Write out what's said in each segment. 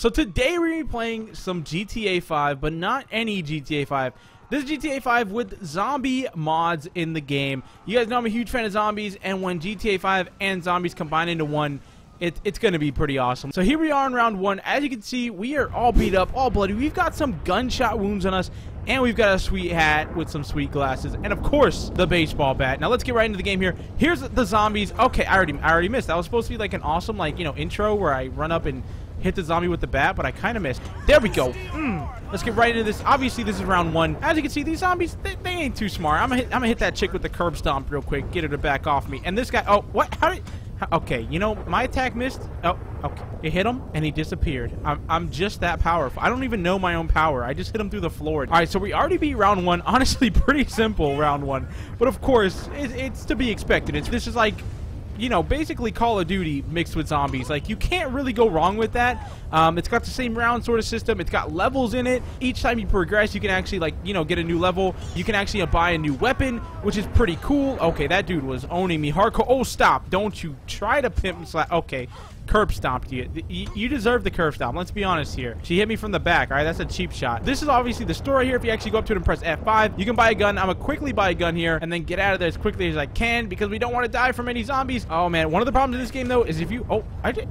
So today we're going to be playing some GTA 5, but not any GTA 5. This is GTA 5 with zombie mods in the game. You guys know I'm a huge fan of zombies, and when GTA 5 and zombies combine into one, it, it's going to be pretty awesome. So here we are in round one. As you can see, we are all beat up, all bloody. We've got some gunshot wounds on us, and we've got a sweet hat with some sweet glasses, and of course, the baseball bat. Now let's get right into the game here. Here's the zombies. Okay, I already, I already missed. That was supposed to be like an awesome, like, you know, intro where I run up and hit the zombie with the bat, but I kind of missed. There we go. Mm. Let's get right into this. Obviously, this is round one. As you can see, these zombies, they, they ain't too smart. I'm I'm gonna hit that chick with the curb stomp real quick, get her to back off me. And this guy, oh, what? How did... Okay, you know, my attack missed. Oh, okay. It hit him, and he disappeared. I'm, I'm just that powerful. I don't even know my own power. I just hit him through the floor. All right, so we already beat round one. Honestly, pretty simple round one. But of course, it, it's to be expected. It's This is like you know, basically Call of Duty mixed with zombies. Like, you can't really go wrong with that. Um, it's got the same round sort of system. It's got levels in it. Each time you progress, you can actually, like, you know, get a new level. You can actually buy a new weapon, which is pretty cool. Okay, that dude was owning me hardcore. Oh, stop. Don't you try to pimp slap. Okay curb stomped you. You deserve the curb stomp. Let's be honest here. She hit me from the back. All right, that's a cheap shot. This is obviously the story here. If you actually go up to it and press F5, you can buy a gun. I'm gonna quickly buy a gun here and then get out of there as quickly as I can because we don't want to die from any zombies. Oh man, one of the problems in this game though is if you oh I did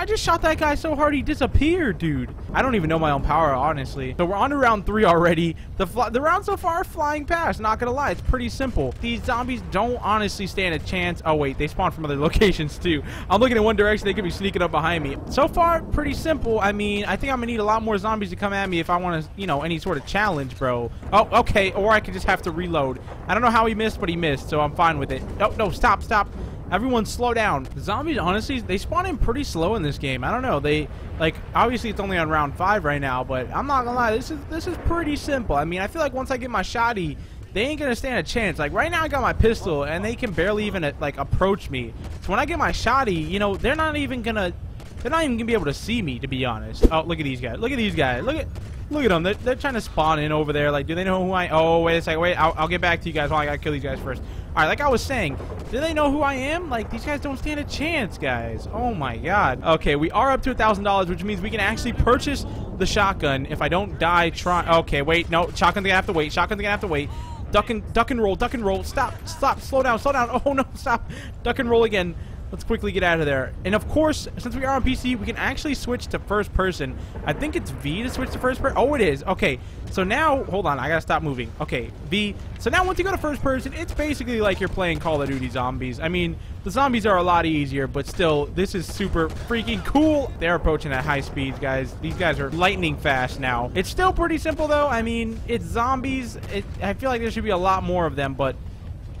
I just shot that guy so hard he disappeared, dude. I don't even know my own power, honestly. So we're on to round three already. The the round so far flying past, not gonna lie. It's pretty simple. These zombies don't honestly stand a chance. Oh, wait, they spawn from other locations, too. I'm looking in one direction. They could be sneaking up behind me. So far, pretty simple. I mean, I think I'm gonna need a lot more zombies to come at me if I want to, you know, any sort of challenge, bro. Oh, okay. Or I could just have to reload. I don't know how he missed, but he missed, so I'm fine with it. No, no, stop, stop. Everyone slow down. The zombies, honestly, they spawn in pretty slow in this game. I don't know. They, like, obviously it's only on round five right now, but I'm not gonna lie. This is, this is pretty simple. I mean, I feel like once I get my shotty, they ain't gonna stand a chance. Like, right now I got my pistol, and they can barely even, uh, like, approach me. So when I get my shotty, you know, they're not even gonna, they're not even gonna be able to see me, to be honest. Oh, look at these guys. Look at these guys. Look at, look at them. They're, they're trying to spawn in over there. Like, do they know who I, oh, wait a second. Wait, I'll, I'll get back to you guys while I gotta kill these guys first. Alright, like I was saying, do they know who I am? Like, these guys don't stand a chance, guys. Oh my god. Okay, we are up to a $1,000, which means we can actually purchase the shotgun if I don't die trying. Okay, wait, no, shotgun's gonna have to wait. Shotgun's gonna have to wait. Duck and, duck and roll, duck and roll. Stop, stop, slow down, slow down. Oh no, stop. Duck and roll again. Let's quickly get out of there. And of course, since we are on PC, we can actually switch to first person. I think it's V to switch to first person. Oh, it is. Okay. So now, hold on. I gotta stop moving. Okay, V. So now once you go to first person, it's basically like you're playing Call of Duty Zombies. I mean, the zombies are a lot easier, but still, this is super freaking cool. They're approaching at high speeds, guys. These guys are lightning fast now. It's still pretty simple, though. I mean, it's zombies. It, I feel like there should be a lot more of them, but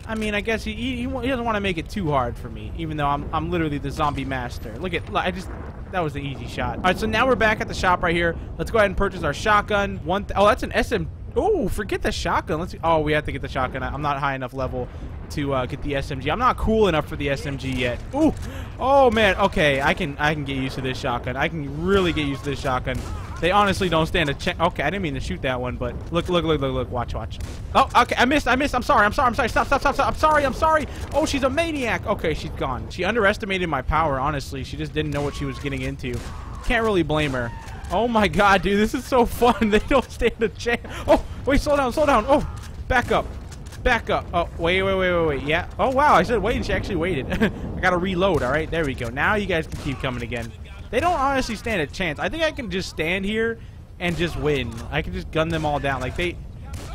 I mean, I guess he, he, he doesn't want to make it too hard for me, even though I'm, I'm literally the zombie master. Look at, I just, that was the easy shot. All right, so now we're back at the shop right here. Let's go ahead and purchase our shotgun. One, oh, that's an SM. Oh, forget the shotgun. Let's. Oh, we have to get the shotgun. I'm not high enough level to uh, get the SMG. I'm not cool enough for the SMG yet. Ooh. Oh man. Okay, I can I can get used to this shotgun. I can really get used to this shotgun. They honestly don't stand a chance. Okay, I didn't mean to shoot that one, but look, look, look, look, look. Watch, watch. Oh, okay. I missed. I missed. I'm sorry. I'm sorry. I'm sorry. Stop, stop, stop, stop. I'm sorry. I'm sorry. Oh, she's a maniac. Okay, she's gone. She underestimated my power, honestly. She just didn't know what she was getting into. Can't really blame her. Oh my god, dude. This is so fun. They don't stand a chance. Oh, wait. Slow down. Slow down. Oh, back up. Back up. Oh, wait, wait, wait, wait, wait. Yeah. Oh, wow. I said wait, and she actually waited. I gotta reload, all right? There we go. Now you guys can keep coming again. They don't honestly stand a chance. I think I can just stand here and just win. I can just gun them all down. Like they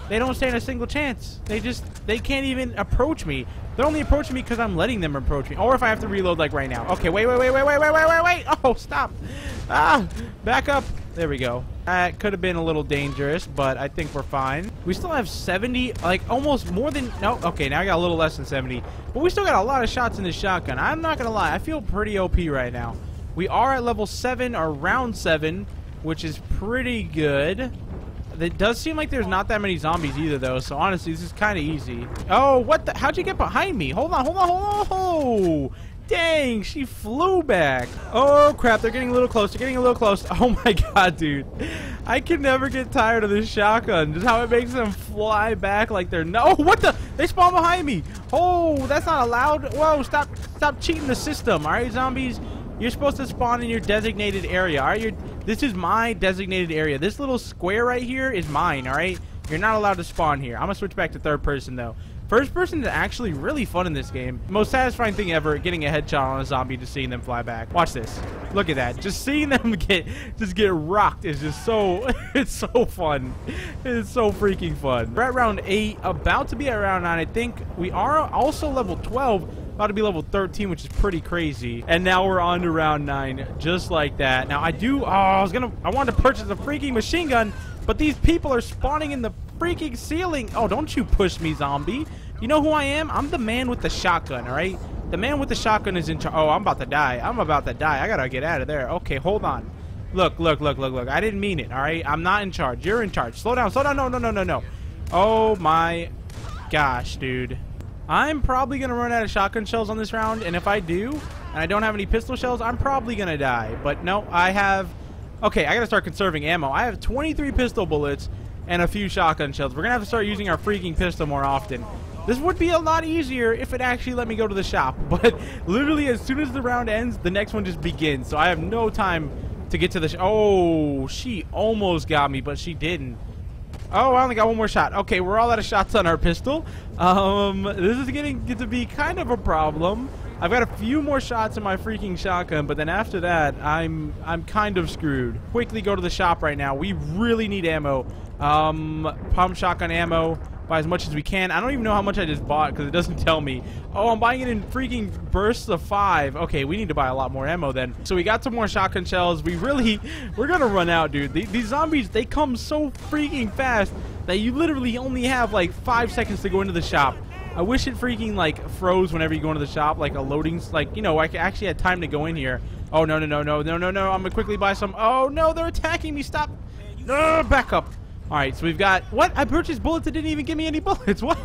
they don't stand a single chance. They just they can't even approach me. They're only approaching me because I'm letting them approach me. Or if I have to reload like right now. Okay, wait, wait, wait, wait, wait, wait, wait, wait, wait. Oh, stop. Ah, back up. There we go. That could have been a little dangerous, but I think we're fine. We still have 70, like almost more than, no, okay, now I got a little less than 70. But we still got a lot of shots in this shotgun. I'm not going to lie, I feel pretty OP right now. We are at level 7 or round 7, which is pretty good. It does seem like there's not that many zombies either, though, so honestly, this is kind of easy. Oh, what the? How'd you get behind me? Hold on, hold on, hold on. Oh, dang, she flew back. Oh, crap, they're getting a little close. They're getting a little close. Oh, my God, dude. I can never get tired of this shotgun. Just how it makes them fly back like they're... No, oh, what the? They spawn behind me. Oh, that's not allowed. Whoa, stop, stop cheating the system, all right, zombies? You're supposed to spawn in your designated area, all right? You're This is my designated area. This little square right here is mine, alright? You're not allowed to spawn here. I'm to switch back to third person, though. First person is actually really fun in this game. Most satisfying thing ever, getting a headshot on a zombie to seeing them fly back. Watch this. Look at that. Just seeing them get just get rocked is just so it's so fun. It's so freaking fun. We're at round 8, about to be at round 9. I think we are also level 12 about to be level 13, which is pretty crazy. And now we're on to round 9, just like that. Now, I do... Oh, I was gonna... I wanted to purchase a freaking machine gun, but these people are spawning in the freaking ceiling. Oh, don't you push me, zombie. You know who I am? I'm the man with the shotgun, all right? The man with the shotgun is in charge. Oh, I'm about to die. I'm about to die. I gotta get out of there. Okay, hold on. Look, look, look, look, look. I didn't mean it, all right? I'm not in charge. You're in charge. Slow down. Slow down. No, no, no, no, no. Oh, my gosh, dude. I'm probably going to run out of shotgun shells on this round, and if I do, and I don't have any pistol shells, I'm probably going to die. But no, I have... Okay, I got to start conserving ammo. I have 23 pistol bullets and a few shotgun shells. We're going to have to start using our freaking pistol more often. This would be a lot easier if it actually let me go to the shop, but literally as soon as the round ends, the next one just begins, so I have no time to get to the Oh, she almost got me, but she didn't. Oh, I only got one more shot. Okay, we're all out of shots on our pistol. Um, this is getting to be kind of a problem. I've got a few more shots in my freaking shotgun, but then after that, I'm I'm kind of screwed. Quickly go to the shop right now. We really need ammo. Um, pump shotgun ammo buy as much as we can. I don't even know how much I just bought because it doesn't tell me. Oh, I'm buying it in freaking bursts of five. Okay, we need to buy a lot more ammo then. So we got some more shotgun shells. We really, we're gonna run out, dude. These, these zombies, they come so freaking fast that you literally only have like five seconds to go into the shop. I wish it freaking like froze whenever you go into the shop, like a loading, like, you know, I actually had time to go in here. Oh, no, no, no, no, no, no, no. I'm gonna quickly buy some. Oh, no, they're attacking me. Stop. No, back up. Alright, so we've got what? I purchased bullets that didn't even give me any bullets. What?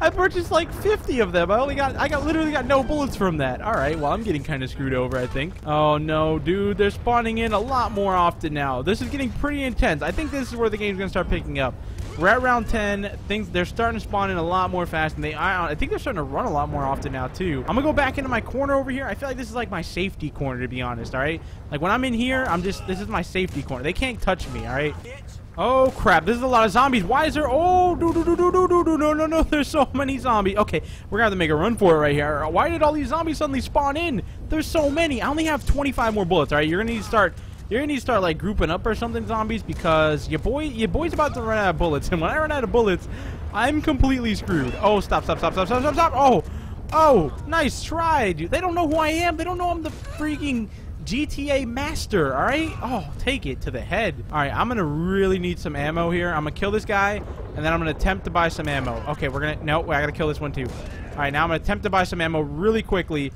I purchased like 50 of them. I only got I got literally got no bullets from that. Alright, well I'm getting kind of screwed over, I think. Oh no, dude, they're spawning in a lot more often now. This is getting pretty intense. I think this is where the game's gonna start picking up. We're at round 10. Things they're starting to spawn in a lot more fast, and they I, I think they're starting to run a lot more often now too. I'm gonna go back into my corner over here. I feel like this is like my safety corner to be honest. All right, like when I'm in here, I'm just this is my safety corner. They can't touch me. All right. Oh crap, this is a lot of zombies. Why is there oh do do do do do do do no no no there's so many zombies. Okay, we're gonna have to make a run for it right here. Why did all these zombies suddenly spawn in? There's so many. I only have 25 more bullets, alright? You're gonna need to start you're gonna need to start like grouping up or something, zombies, because your boy your boy's about to run out of bullets, and when I run out of bullets, I'm completely screwed. Oh stop, stop, stop, stop, stop, stop, stop! Oh! Oh, nice try, dude. They don't know who I am. They don't know I'm the freaking GTA Master, alright? Oh, take it to the head. Alright, I'm gonna really need some ammo here. I'm gonna kill this guy, and then I'm gonna attempt to buy some ammo. Okay, we're gonna... No, I gotta kill this one too. Alright, now I'm gonna attempt to buy some ammo really quickly.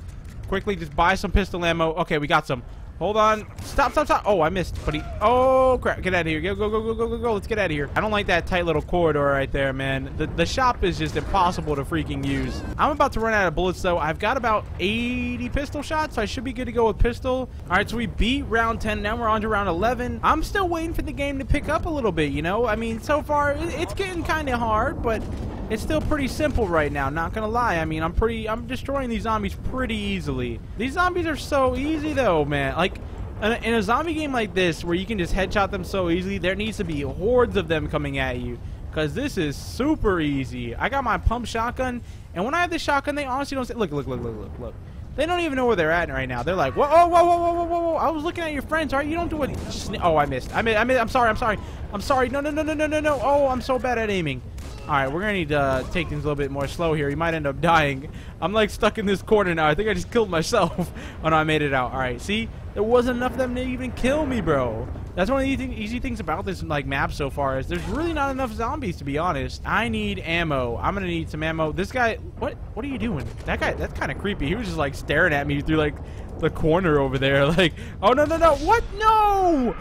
Quickly, just buy some pistol ammo. Okay, we got some. Hold on. Stop, stop, stop. Oh, I missed. buddy. Oh, crap. Get out of here. Go, go, go, go, go, go, go. Let's get out of here. I don't like that tight little corridor right there, man. The, the shop is just impossible to freaking use. I'm about to run out of bullets, though. I've got about 80 pistol shots, so I should be good to go with pistol. All right, so we beat round 10. Now we're on to round 11. I'm still waiting for the game to pick up a little bit, you know? I mean, so far, it's getting kind of hard, but it's still pretty simple right now, not gonna lie. I mean, I'm pretty, I'm destroying these zombies pretty easily. These zombies are so easy though, man. Like, in a zombie game like this, where you can just headshot them so easily, there needs to be hordes of them coming at you. Because this is super easy. I got my pump shotgun, and when I have the shotgun, they honestly don't say, look, look, look, look, look, look. They don't even know where they're at right now. They're like, whoa, whoa, whoa, whoa, whoa, whoa, whoa. I was looking at your friends, all right? You don't do it. Oh, I missed. I missed. I missed. I'm sorry. I'm sorry. I'm sorry. No, no, no, no, no, no, no. Oh, I'm so bad at aiming. Alright, we're gonna need to uh, take things a little bit more slow here. You might end up dying. I'm like stuck in this corner now. I think I just killed myself. oh no, I made it out. Alright, see? There wasn't enough of them to even kill me, bro. That's one of the easy, things about this like map so far is there's really not enough zombies to be honest. I need ammo. I'm gonna need some ammo. This guy, what what are you doing? That guy, that's kind of creepy. He was just like staring at me through like the corner over there. Like, oh no no no, what? No!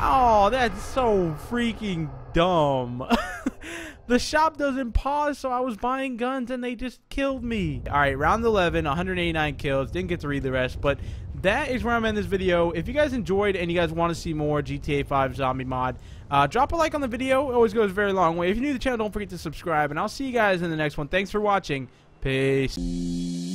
Oh, that's so freaking dumb. The shop doesn't pause, so I was buying guns and they just killed me. All right, round 11, 189 kills. Didn't get to read the rest, but that is where I'm in this video. If you guys enjoyed and you guys want to see more GTA 5 zombie mod, uh, drop a like on the video. It always goes a very long way. If you're new to the channel, don't forget to subscribe, and I'll see you guys in the next one. Thanks for watching. Peace.